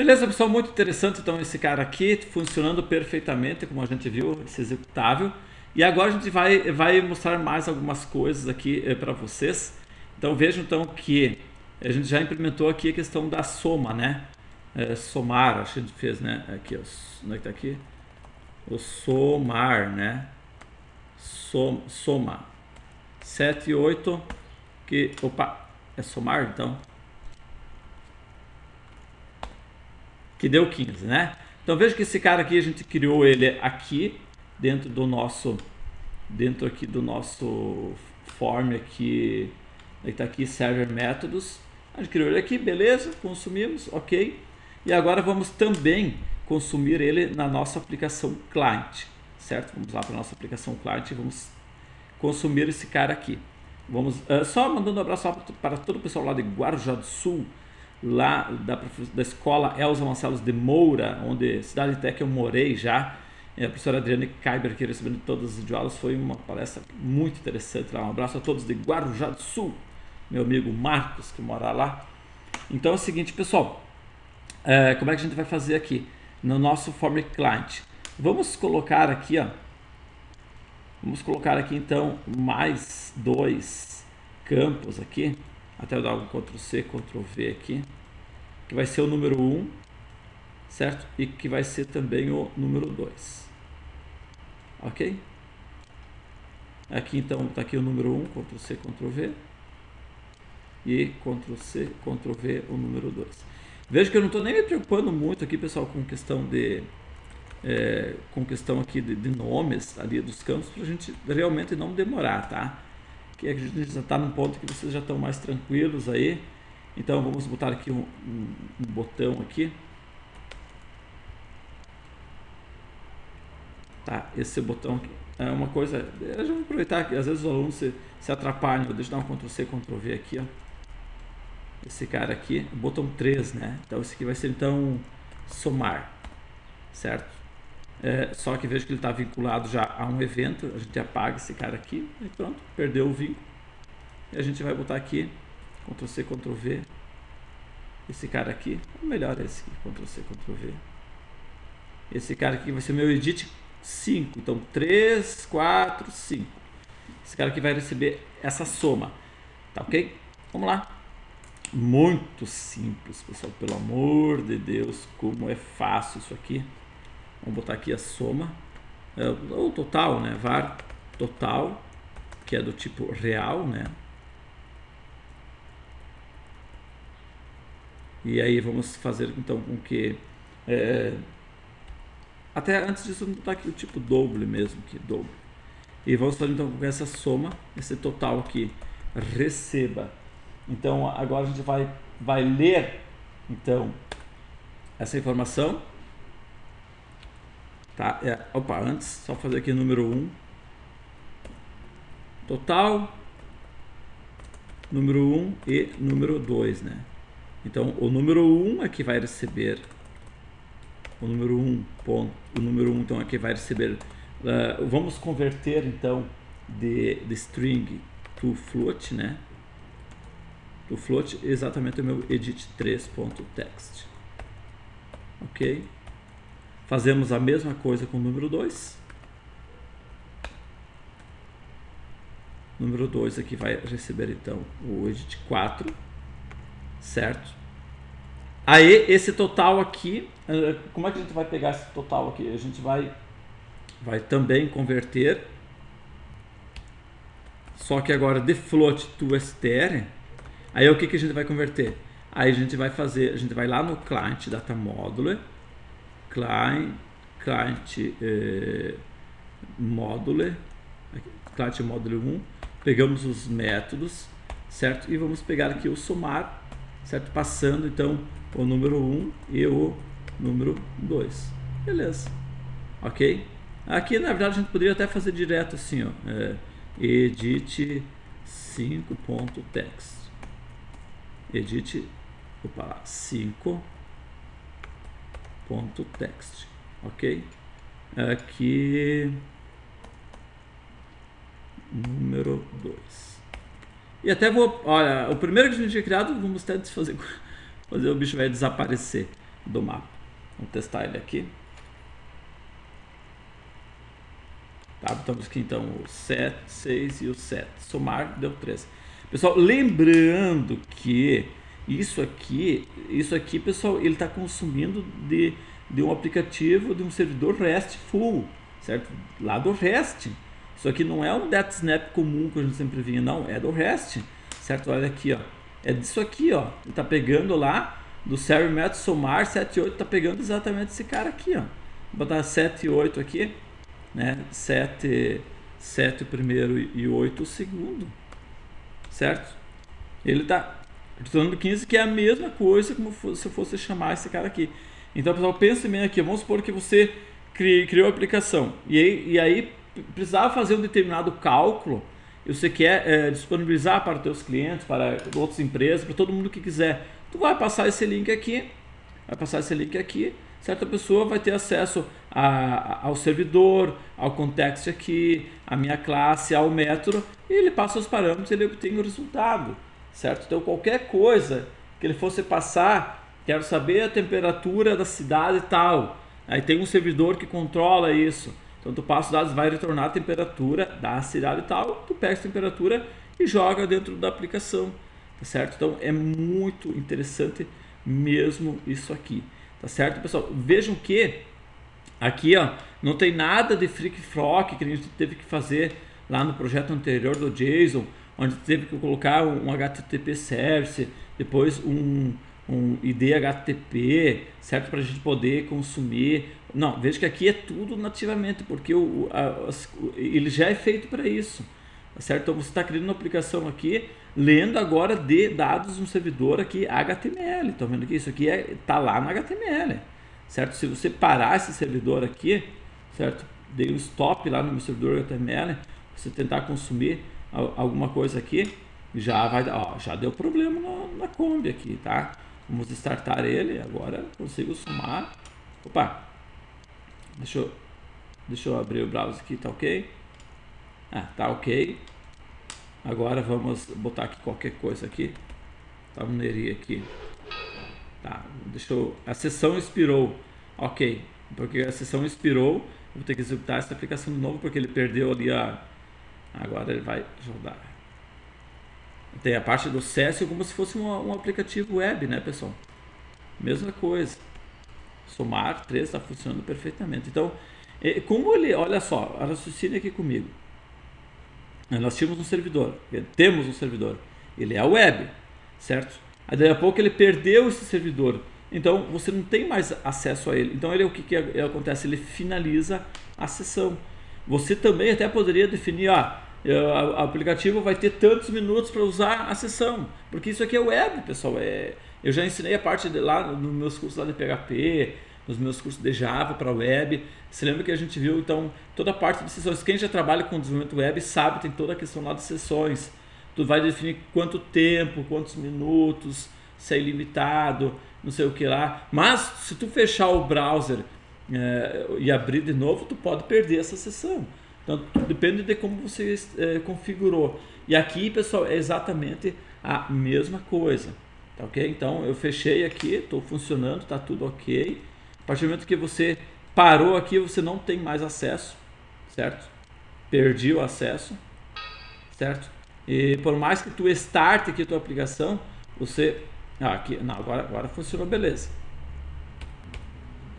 Beleza, pessoal, muito interessante então esse cara aqui, funcionando perfeitamente, como a gente viu, esse executável. E agora a gente vai, vai mostrar mais algumas coisas aqui eh, para vocês. Então vejam então que a gente já implementou aqui a questão da soma, né? É, somar, acho que a gente fez, né? Aqui, ó, onde é que tá aqui? O somar, né? Som, soma. 7 e 8, que, opa, é somar então? Que deu 15, né? Então veja que esse cara aqui, a gente criou ele aqui, dentro do nosso, dentro aqui do nosso form aqui, ele tá aqui, server métodos. A gente criou ele aqui, beleza, consumimos, ok. E agora vamos também consumir ele na nossa aplicação client, certo? Vamos lá para nossa aplicação client e vamos consumir esse cara aqui. Vamos uh, só mandando um abraço para todo o pessoal lá de Guarujá do Sul, lá da, da escola Elza Marcelos de Moura, onde Cidade Tech eu morei já. E a professora Adriane Kaiber, que recebendo todas as idiolas, foi uma palestra muito interessante lá. Um abraço a todos de Guarujá do Sul, meu amigo Marcos, que mora lá. Então é o seguinte, pessoal, é, como é que a gente vai fazer aqui? No nosso Form Client. Vamos colocar aqui, ó. Vamos colocar aqui então mais dois campos aqui. Até eu dar um Ctrl C, Ctrl V aqui. Que vai ser o número 1, certo? E que vai ser também o número 2. Ok? Aqui então está aqui o número 1, Ctrl C, Ctrl V. E Ctrl C, Ctrl V, o número 2. Veja que eu não estou nem me preocupando muito aqui, pessoal, com questão de é, com questão aqui de, de, nomes ali dos campos, para a gente realmente não demorar, tá? Que a gente já está num ponto que vocês já estão mais tranquilos aí. Então vamos botar aqui um, um, um botão aqui. Tá, esse botão aqui é uma coisa. Eu já vou aproveitar que às vezes os alunos se, se atrapalham. Deixa eu dar um Ctrl C, Ctrl V aqui, ó esse cara aqui, botão 3, né? Então esse aqui vai ser então somar, certo? É, só que veja que ele está vinculado já a um evento, a gente apaga esse cara aqui e pronto, perdeu o vínculo. E a gente vai botar aqui, Ctrl C, Ctrl V, esse cara aqui, melhor esse aqui, Ctrl C, Ctrl V. Esse cara aqui vai ser meu edit 5, então 3, 4, 5. Esse cara aqui vai receber essa soma, tá ok? Vamos lá. Muito simples, pessoal. Pelo amor de Deus, como é fácil isso aqui. Vamos botar aqui a soma. É, o total, né? var total, que é do tipo real, né? E aí vamos fazer então com que... É, até antes disso, vamos botar aqui o tipo doble mesmo, que doble. E vamos fazer então com essa soma, esse total aqui, receba então agora a gente vai, vai ler então essa informação. Tá? É, opa, antes, só fazer aqui número 1. Total, número 1 e número 2, né? Então, o número 1 é que vai receber o número 1 ponto, o número 1 então é que vai receber uh, vamos converter então de, de string to float, né? o float exatamente o meu edit3.text. Ok? Fazemos a mesma coisa com o número 2. Número 2 aqui vai receber então o edit 4, certo? Aí esse total aqui, eh, como é que a gente vai pegar esse total aqui? A gente vai, vai também converter, só que agora de float to str, Aí o que, que a gente vai converter? Aí a gente vai fazer, a gente vai lá no client data modular, client, client eh, modular, client modular 1, pegamos os métodos, certo? E vamos pegar aqui o somar, certo? Passando então o número 1 e o número 2. Beleza. Ok? Aqui na verdade a gente poderia até fazer direto assim, ó, é, edit 5.text edit opa, 5.text, ok? Aqui número 2. E até vou, olha, o primeiro que a gente tinha criado, vamos até fazer, fazer o bicho vai desaparecer. do mapa. Vamos testar ele aqui. Tá, estamos aqui então o 7, 6 e o 7. Somar deu 13. Pessoal, lembrando que isso aqui, isso aqui, pessoal, ele está consumindo de, de um aplicativo de um servidor RESTful, certo? Lá do REST. Isso aqui não é um DataSnap comum que a gente sempre vinha, não, é do REST, certo? Olha aqui, ó. É disso aqui, ó. Ele está pegando lá do server método somar 78, está pegando exatamente esse cara aqui, ó. Vou botar 7 e 8 aqui né? 7, 7 o primeiro e 8 o segundo, certo? Ele retornando 15, que é a mesma coisa como se eu fosse chamar esse cara aqui. Então, pessoal, pense bem aqui. Vamos supor que você criou a aplicação e aí, e aí precisava fazer um determinado cálculo e você quer é, disponibilizar para os seus clientes, para outras empresas, para todo mundo que quiser. Tu vai passar esse link aqui, vai passar esse link aqui certa pessoa vai ter acesso a, ao servidor, ao context aqui, a minha classe, ao método, e ele passa os parâmetros e ele obtém o resultado, certo? Então qualquer coisa que ele fosse passar, quero saber a temperatura da cidade e tal, aí tem um servidor que controla isso, então tu passa os dados, vai retornar a temperatura da cidade e tal, tu pega a temperatura e joga dentro da aplicação, tá certo? Então é muito interessante mesmo isso aqui. Tá certo, pessoal? Vejam que aqui ó, não tem nada de freak frock que a gente teve que fazer lá no projeto anterior do JSON, onde teve que colocar um HTTP service, depois um, um ID HTTP, certo? Para a gente poder consumir. Não, veja que aqui é tudo nativamente, porque o, a, ele já é feito para isso. Tá certo? Então você está criando uma aplicação aqui, lendo agora de dados um servidor aqui HTML. Estão vendo que isso aqui está é, tá lá no HTML. Certo? Se você parar esse servidor aqui, certo? Dei um stop lá no meu servidor HTML, você tentar consumir alguma coisa aqui, já vai ó, já deu problema na, na Kombi aqui, tá? Vamos startar ele, agora consigo somar. Opa! Deixa eu, deixa eu abrir o browser aqui, tá ok? Ah, tá ok. Agora vamos botar aqui qualquer coisa aqui. Tá um neri aqui. Tá, deixa eu... A sessão expirou. Ok, porque a sessão expirou. Vou ter que executar essa aplicação de novo porque ele perdeu ali a... Agora ele vai ajudar. Tem a parte do SESC como se fosse um, um aplicativo web, né, pessoal? Mesma coisa. Somar 3 está funcionando perfeitamente. Então, como ele... Olha só, raciocine aqui comigo. Nós tínhamos um servidor, temos um servidor, ele é a web, certo? Aí daí a pouco ele perdeu esse servidor, então você não tem mais acesso a ele. Então ele o que, que acontece? Ele finaliza a sessão. Você também até poderia definir, ah, o aplicativo vai ter tantos minutos para usar a sessão, porque isso aqui é web, pessoal. É, eu já ensinei a parte de lá nos meus cursos lá de PHP, nos meus cursos de Java para web. Você lembra que a gente viu então toda a parte de sessões? Quem já trabalha com desenvolvimento web sabe, tem toda a questão lá de sessões. Tu vai definir quanto tempo, quantos minutos, se é ilimitado, não sei o que lá. Mas se tu fechar o browser é, e abrir de novo, tu pode perder essa sessão. Então depende de como você é, configurou. E aqui, pessoal, é exatamente a mesma coisa. Tá ok? Então eu fechei aqui, estou funcionando, está tudo ok partir do momento que você parou aqui, você não tem mais acesso, certo? Perdi o acesso, certo? E por mais que tu start aqui a tua aplicação, você... Ah, aqui, não, agora, agora funcionou beleza.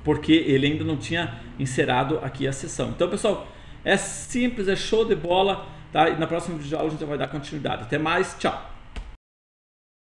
Porque ele ainda não tinha inserado aqui a sessão. Então, pessoal, é simples, é show de bola, tá? E na próxima vídeo a gente vai dar continuidade. Até mais, tchau!